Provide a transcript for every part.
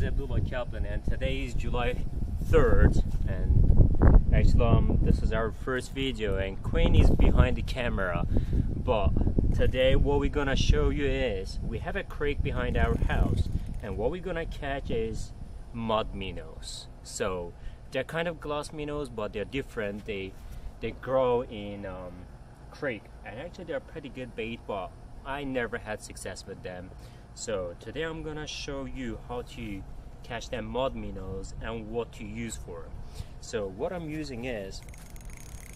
is Abdullah Kaplan and today is July 3rd and actually um, this is our first video and Queen is behind the camera but today what we're gonna show you is we have a creek behind our house and what we're gonna catch is mud minnows. So they're kind of glass minnows but they're different. They they grow in um, creek and actually they're pretty good bait but I never had success with them so today I'm gonna show you how to catch them mud minnows and what to use for them. So what I'm using is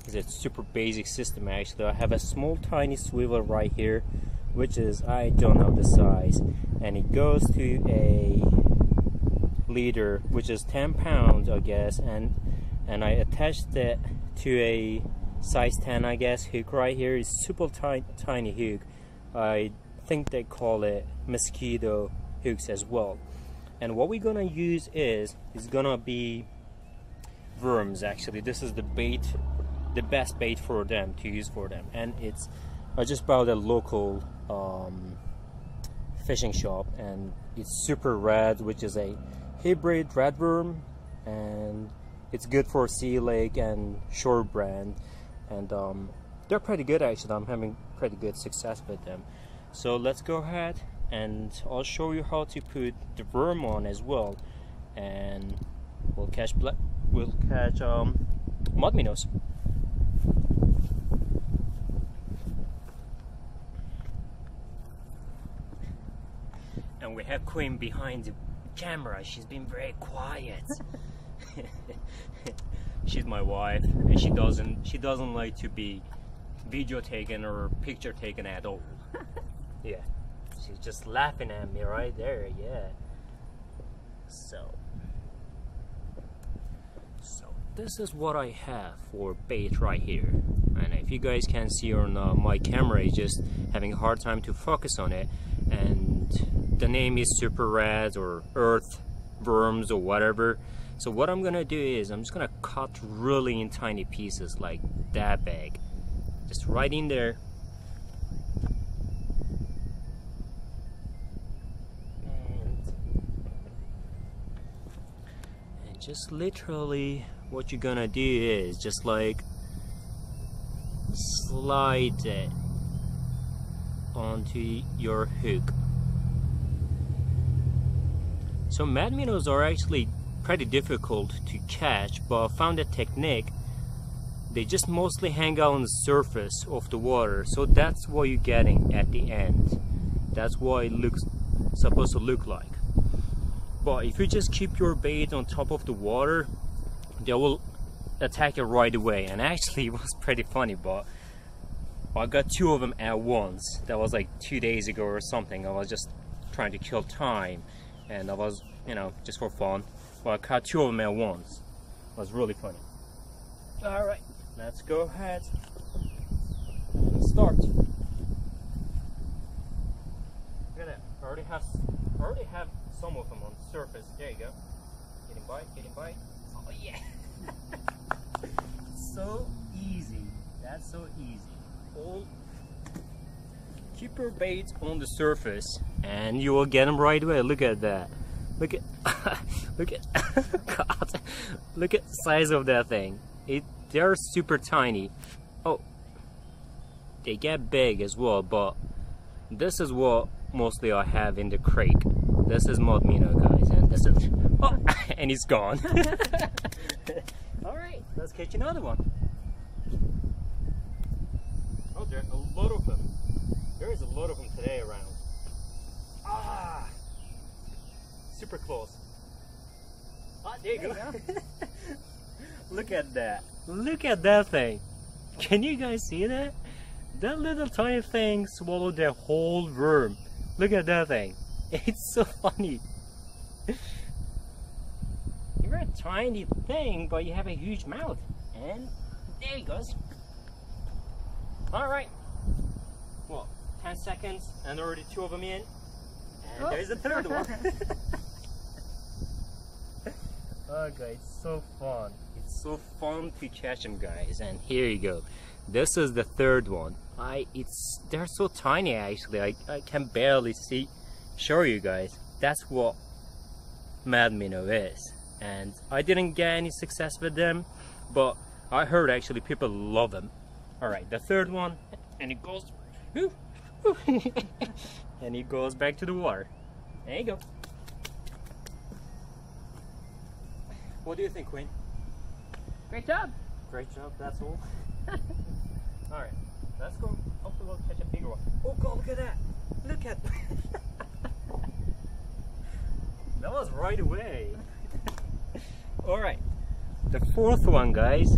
is a super basic system actually. I have a small tiny swivel right here which is I don't know the size and it goes to a leader which is 10 pounds I guess and and I attached it to a size 10 I guess hook right here is super tiny tiny hook I think they call it mosquito hooks as well. And what we're gonna use is is gonna be worms actually. This is the bait the best bait for them to use for them. And it's I just bought a local um, fishing shop and it's super red which is a hybrid red worm. And it's good for sea lake and shore brand. And um, they're pretty good actually. I'm having pretty good success with them so let's go ahead and I'll show you how to put the worm on as well. And we'll catch black we'll catch um, mud minnows and we have Queen behind the camera. She's been very quiet. She's my wife and she doesn't she doesn't like to be video taken or picture taken at all yeah. She's just laughing at me right there, yeah. So. So, this is what I have for bait right here. And if you guys can see on uh, my camera is just having a hard time to focus on it. And the name is Super Reds or Earth Worms or whatever. So what I'm gonna do is I'm just gonna cut really in tiny pieces like that big. Just right in there just literally what you're gonna do is just like slide it onto your hook. So mud minnows are actually pretty difficult to catch but I found a technique. They just mostly hang out on the surface of the water so that's what you're getting at the end. That's what it looks supposed to look like but if you just keep your bait on top of the water, they will attack it right away. And actually, it was pretty funny, but I got two of them at once. That was like two days ago or something. I was just trying to kill time, and I was, you know, just for fun. But I caught two of them at once. It was really funny. All right, let's go ahead and start. Look at that. I already have, already have some of them on the surface. There you go. Getting bite, getting bite. Oh yeah. so easy. That's so easy. All keep your bait on the surface and you will get them right away. Look at that. Look at look at God. Look at the size of that thing. It they're super tiny. Oh they get big as well, but this is what mostly I have in the creek. This is mud minnow, guys, and this is oh, and he's gone. All right, let's catch another one. Oh, there are a lot of them. There is a lot of them today around. Ah, super close. Ah, there you there go. You go. Look at that. Look at that thing. Can you guys see that? That little tiny thing swallowed the whole worm. Look at that thing. It's so funny. You're a tiny thing, but you have a huge mouth. And there he goes. Alright. Well, 10 seconds, and already two of them in. And oh. there's a third one. oh, guys, it's so fun. It's so fun to catch them, guys. And here you go. This is the third one. I it's they're so tiny actually. I, I can barely see show you guys. That's what mud minnow is. And I didn't get any success with them but I heard actually people love them. All right the third one and it goes and it goes back to the water. There you go. What do you think Queen? Great job. great job that's all. All right let's go hopefully we'll catch a bigger one oh god look at that look at that was right away. All right. The fourth one guys.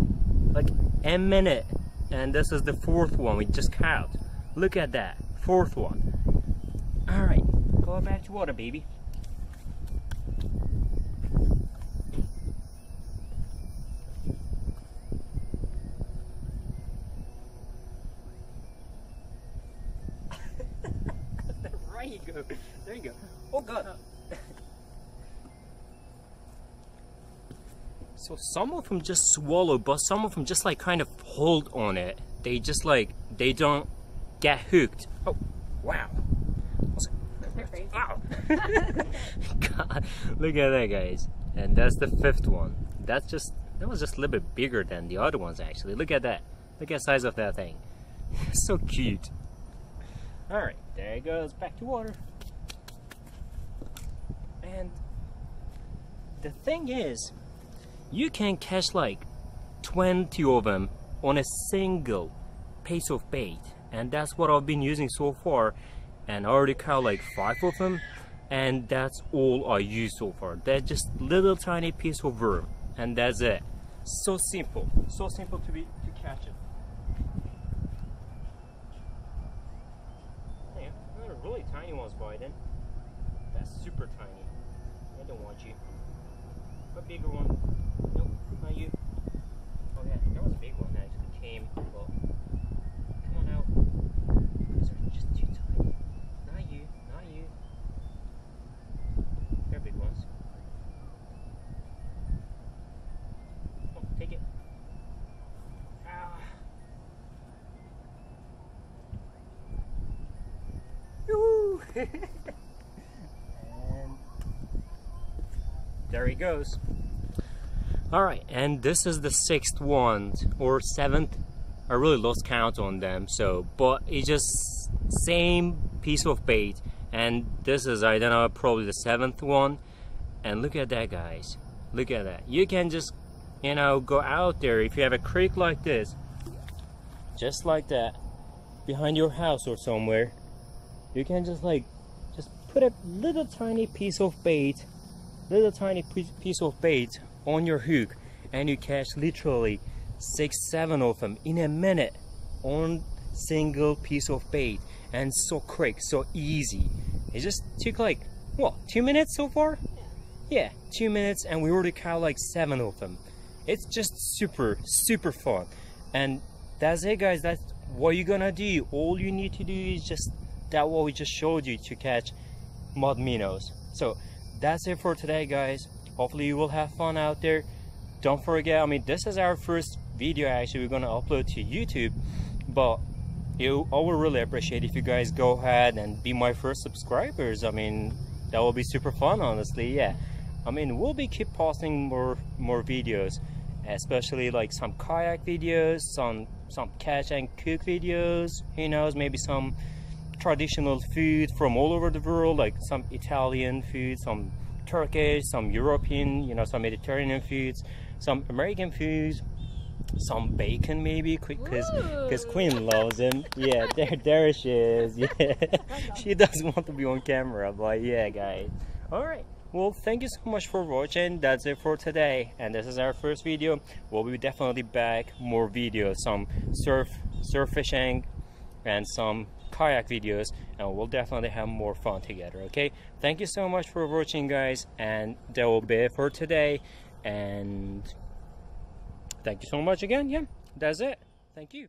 Like a minute. And this is the fourth one we just caught look at that. Fourth one. All right. Go back to water baby right you go there you go oh god So some of them just swallow, but some of them just like kind of hold on it. They just like they don't get hooked. Oh, wow! Wow! God, look at that, guys. And that's the fifth one. That's just that was just a little bit bigger than the other ones actually. Look at that. Look at the size of that thing. so cute. All right, there it goes. Back to water. And the thing is, you can catch like 20 of them on a single piece of bait. And that's what I've been using so far. And I already caught like five of them. And that's all I use so far. They're just little tiny piece of worm. And that's it. So simple. So simple to be to catch it. Hey, there are really tiny ones biting that's super tiny. I don't want you. A bigger one Nope, you. Oh yeah, there was a big one that actually came, but come on out. These are just too tiny. Not you, not you. They're big ones. Oh, take it. Ah. Yoo! and there he goes. Alright, and this is the sixth one or seventh. I really lost count on them, so but it's just same piece of bait and this is I don't know probably the seventh one. And look at that guys. Look at that. You can just you know go out there. If you have a creek like this just like that behind your house or somewhere you can just like just put a little tiny piece of bait little tiny piece of bait on your hook and you catch literally six seven of them in a minute on single piece of bait and so quick so easy. It just took like what two minutes so far? Yeah. Two minutes and we already caught like seven of them. It's just super super fun. And that's it guys. That's what you're gonna do. All you need to do is just that what we just showed you to catch mud minnows. So that's it for today guys hopefully you will have fun out there. Don't forget i mean this is our first video actually we're gonna upload to youtube but you I would really appreciate if you guys go ahead and be my first subscribers. I mean that will be super fun honestly yeah. I mean we'll be keep posting more more videos especially like some kayak videos some some catch and cook videos who knows maybe some traditional food from all over the world like some Italian food some Turkish some European you know some Mediterranean foods some American foods some bacon maybe because because queen loves him yeah there there she is. Yeah. She doesn't want to be on camera but yeah guys. All right. Well thank you so much for watching. That's it for today. And this is our first video. We'll be definitely back. More videos some surf surf fishing and some kayak videos and we'll definitely have more fun together okay? Thank you so much for watching guys and that will be it for today. And thank you so much again. Yeah that's it. Thank you